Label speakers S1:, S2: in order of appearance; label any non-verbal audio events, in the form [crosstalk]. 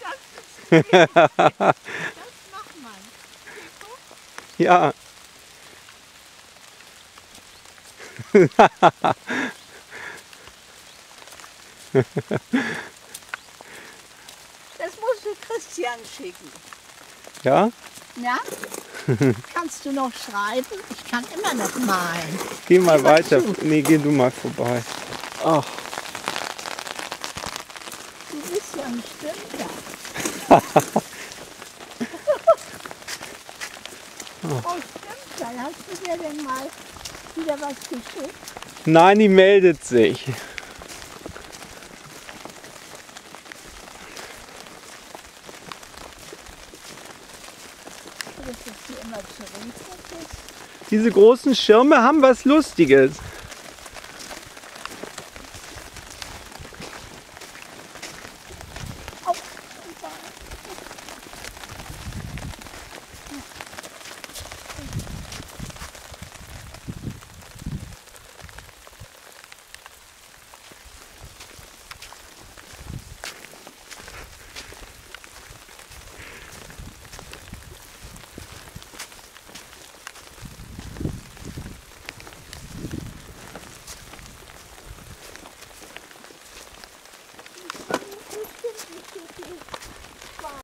S1: das ist Das macht man.
S2: Ja.
S1: Das musst du Christian schicken.
S2: Ja?
S1: Ja? Kannst du noch schreiben? Ich kann immer noch malen.
S2: Geh mal
S1: Geh mal
S2: weiter.
S1: zu.
S2: Nee, geh du mal vorbei. Ach,
S1: Du bist ja ein Stümper. [laughs] oh, Stümper, hast du dir denn mal wieder was geschickt?
S2: nein, die meldet sich. Diese großen Schirme haben was Lustiges. ฟิช